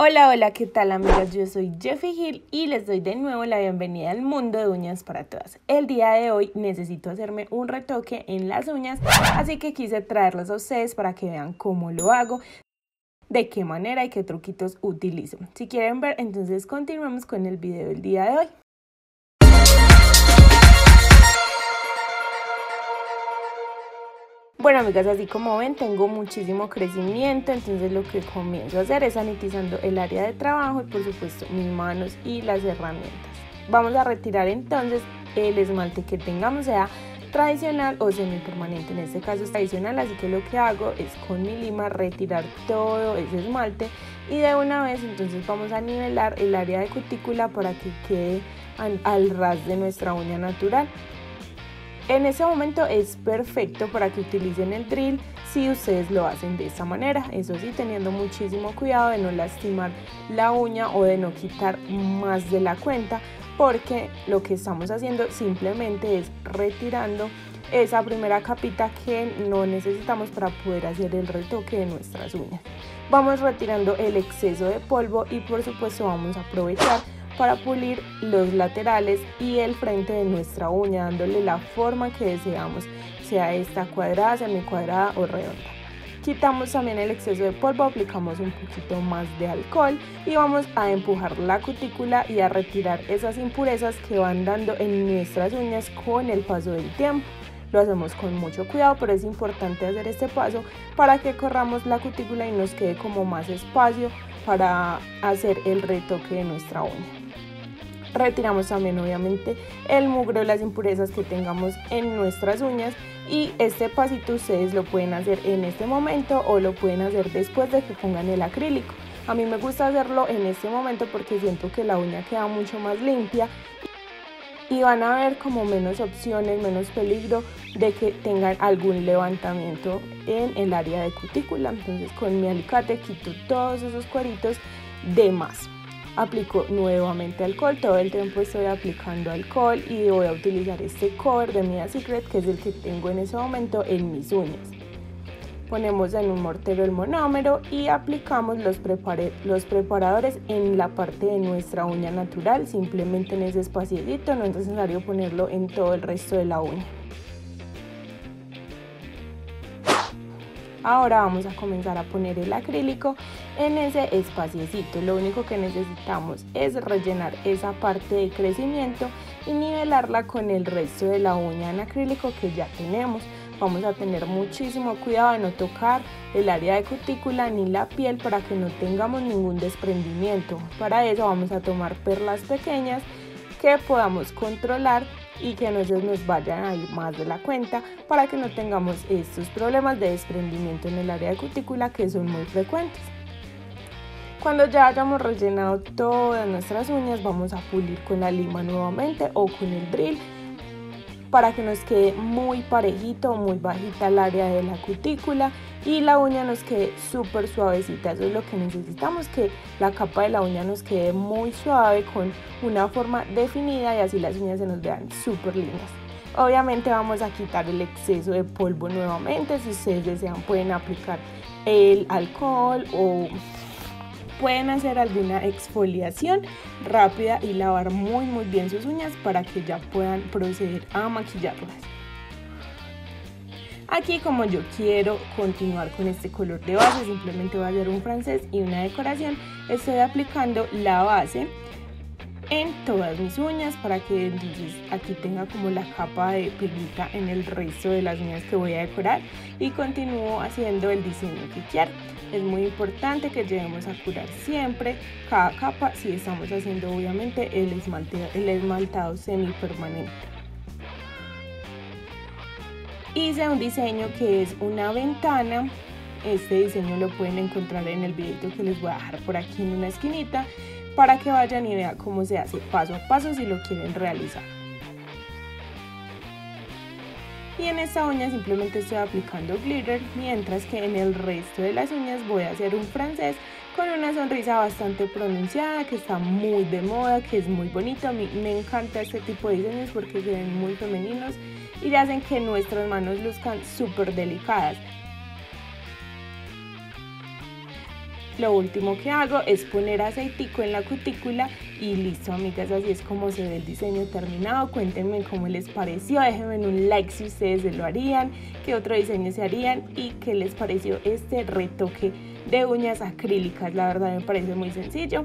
Hola, hola, ¿qué tal amigas? Yo soy Jeffy Hill y les doy de nuevo la bienvenida al mundo de uñas para todas. El día de hoy necesito hacerme un retoque en las uñas, así que quise traerlos a ustedes para que vean cómo lo hago, de qué manera y qué truquitos utilizo. Si quieren ver, entonces continuamos con el video del día de hoy. Bueno amigas, así como ven tengo muchísimo crecimiento, entonces lo que comienzo a hacer es sanitizando el área de trabajo y por supuesto mis manos y las herramientas. Vamos a retirar entonces el esmalte que tengamos, sea tradicional o semipermanente, en este caso es tradicional, así que lo que hago es con mi lima retirar todo ese esmalte y de una vez entonces vamos a nivelar el área de cutícula para que quede al ras de nuestra uña natural. En ese momento es perfecto para que utilicen el drill si ustedes lo hacen de esta manera. Eso sí, teniendo muchísimo cuidado de no lastimar la uña o de no quitar más de la cuenta porque lo que estamos haciendo simplemente es retirando esa primera capita que no necesitamos para poder hacer el retoque de nuestras uñas. Vamos retirando el exceso de polvo y por supuesto vamos a aprovechar para pulir los laterales y el frente de nuestra uña dándole la forma que deseamos, sea esta cuadrada, semi cuadrada o redonda. Quitamos también el exceso de polvo, aplicamos un poquito más de alcohol y vamos a empujar la cutícula y a retirar esas impurezas que van dando en nuestras uñas con el paso del tiempo. Lo hacemos con mucho cuidado, pero es importante hacer este paso para que corramos la cutícula y nos quede como más espacio para hacer el retoque de nuestra uña. Retiramos también obviamente el mugre las impurezas que tengamos en nuestras uñas y este pasito ustedes lo pueden hacer en este momento o lo pueden hacer después de que pongan el acrílico. A mí me gusta hacerlo en este momento porque siento que la uña queda mucho más limpia y van a ver como menos opciones, menos peligro de que tengan algún levantamiento en el área de cutícula. Entonces con mi alicate quito todos esos cueritos de más aplico nuevamente alcohol, todo el tiempo estoy aplicando alcohol y voy a utilizar este cover de Mia Secret que es el que tengo en ese momento en mis uñas. Ponemos en un mortero el monómero y aplicamos los, preparadores en la parte de nuestra uña natural, simplemente en ese espaciecito, no es necesario ponerlo en todo el resto de la uña. Ahora vamos a comenzar a poner el acrílico en ese espaciecito. Lo único que necesitamos es rellenar esa parte de crecimiento y nivelarla con el resto de la uña en acrílico que ya tenemos. Vamos a tener muchísimo cuidado de no tocar el área de cutícula ni la piel para que no tengamos ningún desprendimiento. Para eso vamos a tomar perlas pequeñas que podamos controlar y que no se nos vayan a ir más de la cuenta para que no tengamos estos problemas de desprendimiento en el área de cutícula que son muy frecuentes. Cuando ya hayamos rellenado todas nuestras uñas vamos a pulir con la lima nuevamente o con el drill para que nos quede muy parejito, muy bajita el área de la cutícula y la uña nos quede súper suavecita. Eso es lo que necesitamos, que la capa de la uña nos quede muy suave con una forma definida y así las uñas se nos vean súper lindas. Obviamente vamos a quitar el exceso de polvo nuevamente. Si ustedes desean pueden aplicar el alcohol o pueden hacer alguna exfoliación rápida y lavar muy muy bien sus uñas para que ya puedan proceder a maquillarlas. Aquí como yo quiero continuar con este color de base, simplemente voy a hacer un francés y una decoración. Estoy aplicando la base en todas mis uñas para que aquí tenga como la capa de pelita en el resto de las uñas que voy a decorar y continúo haciendo el diseño que quiero. Es muy importante que lleguemos a curar siempre cada capa si estamos haciendo obviamente el, esmalte, el esmaltado semipermanente. Hice un diseño que es una ventana este diseño lo pueden encontrar en el video que les voy a dejar por aquí en una esquinita para que vayan y vean cómo se hace paso a paso si lo quieren realizar. Y en esta uña simplemente estoy aplicando glitter, mientras que en el resto de las uñas voy a hacer un francés con una sonrisa bastante pronunciada, que está muy de moda, que es muy bonito. A mí me encanta este tipo de diseños porque se ven muy femeninos y hacen que nuestras manos luzcan súper delicadas. Lo último que hago es poner aceitico en la cutícula y listo amigas, así es como se ve el diseño terminado. Cuéntenme cómo les pareció, déjenme un like si ustedes se lo harían, qué otro diseño se harían y qué les pareció este retoque de uñas acrílicas. La verdad me parece muy sencillo.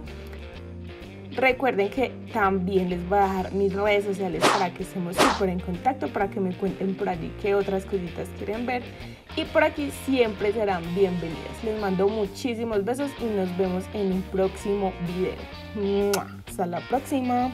Recuerden que también les voy a dejar mis redes sociales para que estemos súper en contacto, para que me cuenten por allí qué otras cositas quieren ver. Y por aquí siempre serán bienvenidas. Les mando muchísimos besos y nos vemos en un próximo video. Hasta la próxima.